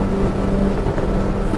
うん。